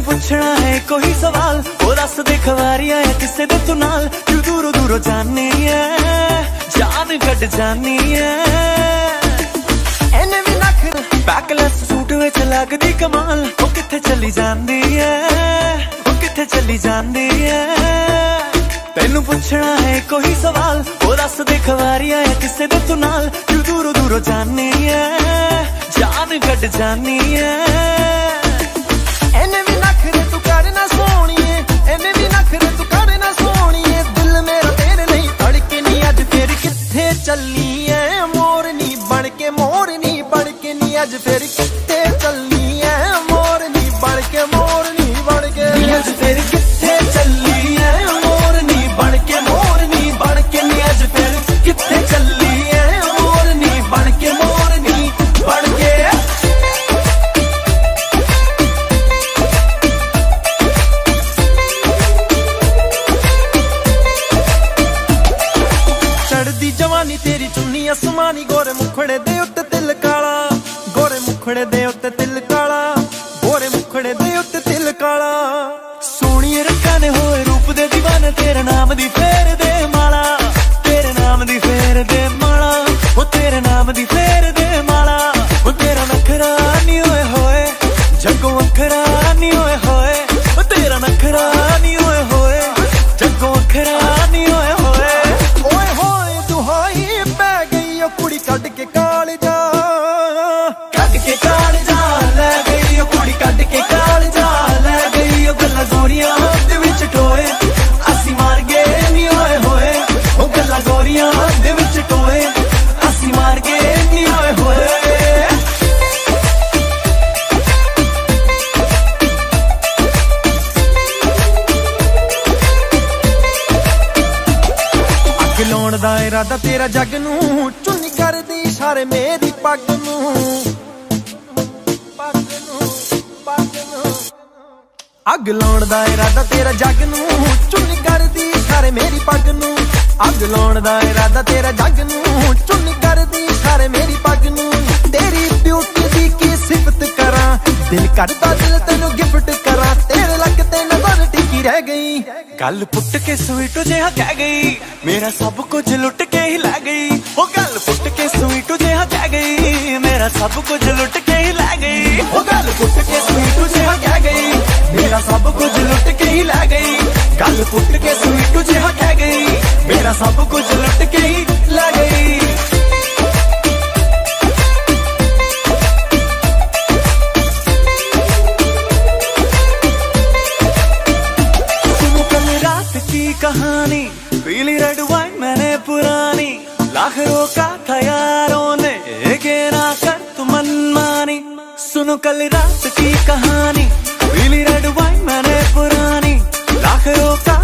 ਤੈਨੂੰ ਪੁੱਛਣਾ ਹੈ ਕੋਈ ਸਵਾਲ। ਉਹ ਦੱਸ ਦੇ ਖਵਾਰੀਆਂ ਐ ਕਿਸੇ ਦੇ ਤੂੰ ਨਾਲ। ਤੂੰ ਦੂਰੋਂ ਦੂਰੋਂ ਜਾਣੀ ਐ ਜਾਨ ਕੱਢ ਜਾਣੀ ਐ। ਐਨੇ ਵੀ ਨਖਰ ਬੈਕਲੈਸ ਸੂਟ ਵਿੱਚ ਲੱਗਦੀ ਕਮਾਲ। ਉਹ ਕਿੱਥੇ ਚਲੀ ਜਾਂਦੀ ਐ? ਉਹ ਕਿੱਥੇ ਚਲੀ ਜਾਂਦੀ ਐ? ਤੈਨੂੰ ਪੁੱਛਣਾ ਹੈ ਕੋਈ ਸਵਾਲ। ਉਹ ਦੱਸ ਦੇ ਖਵਾਰੀਆਂ ਐ ਕਿਸੇ ਦੇ ਤੂੰ ਨਾਲ। ਤੂੰ ਦੂਰੋਂ ਦੂਰੋਂ ਜਾਣੀ ਐ ਜਾਨ ਕੱਢ ਜਾਣੀ ਐ। ਅੱਜ ਫੇਰ ਕਿੱਥੇ ਚੱਲੀ ਐ? ਮੋਰਨੀ ਬਣ ਕੇ ਮੋਰਨੀ ਬਣ ਕੇ ਨੀ ਅੱਜ ਫੇਰ ਕਿੱਥੇ ਚੱਲੀ ਐ? ਮੋਰਨੀ ਬਣ ਕੇ ਮੋਰਨੀ ਬਣ ਕੇ ਨੀ ਅੱਜ ਫੇਰ ਕਿੱਥੇ ਚੱਲੀ ਐ? ਮੋਰਨੀ ਬਣ ਕੇ ਮੋਰਨੀ ਬਣ ਕੇ ਚੜਦੀ ਜਵਾਨੀ ਤੇਰੀ ਚੁੰਨੀ ਅਸਮਾਨੀ ਗੋਰੇ ਮੁਖੜੇ ਦੇ ਉੱਤੇ ਮੁਖੜੇ ਦੇ ਉੱਤੇ ਤਿਲ ਕਾਲਾ ਗੋਰੇ ਮੁਖੜੇ ਦੇ ਉੱਤੇ ਤਿਲ ਕਾਲਾ। ਸੋਹਣੀ ਰੰਗਾਂ ਨੇ ਹੋਏ ਰੂਪ ਦੇ دیਵਾਨੇ ਤੇਰੇ ਨਾਮ ਦੀ ਇਰਾਦਾ ਤੇਰਾ ਜੱਗ ਨੂੰ ਚੁੰਨੀ ਕਰਦੀ ਇਸ਼ਾਰੇ ਮੇਰੀ ਪੱਗ ਨੂੰ। ਪੱਗ ਨੂੰ ਪੱਗ ਨੂੰ। ਅੱਗ ਲਾਉਣ ਦਾ ਇਰਾਦਾ ਤੇਰਾ ਜੱਗ ਨੂੰ ਚੁੰਨੀ ਕਰਦੀ ਇਸ਼ਾਰੇ ਮੇਰੀ ਪੱਗ ਨੂੰ। ਅੱਗ ਲਾਉਣ ਦਾ ਇਰਾਦਾ ਤੇਰਾ ਜੱਗ ਨੂੰ ਚੁੰਨੀ ਕਰਦੀ ਇਸ਼ਾਰੇ ਮੇਰੀ ਪੱਗ ਨੂੰ। ਤੇਰੀ ਬਿਊਟੀ ਦੀ ਕੀ ਸਿਫਤ ਕਰਾਂ? ਦਿਲ ਕਰਦਾ ही रह गई। गल पुट के स्वीटू जिहा कह गई। मेरा सब कुछ लुट के ही ला गई। वो गल पुट के स्वीटू जिहा कह गई। मेरा सब कुछ लुट के ही ला गई। वो गल पुट के स्वीटू जिहा कह गई। मेरा सब कुछ लुट के ही ला गई। गल पुट के स्वीटू जिहा कह गई। मेरा सब कुछ लुट के ही कहानी पीली रेड वाइन मैंने पुरानी लाख रोका था यारों ने के ना कर तुम मनमानी सुनो कल रात की कहानी पीली रेड वाइन मैंने पुरानी लाख रोका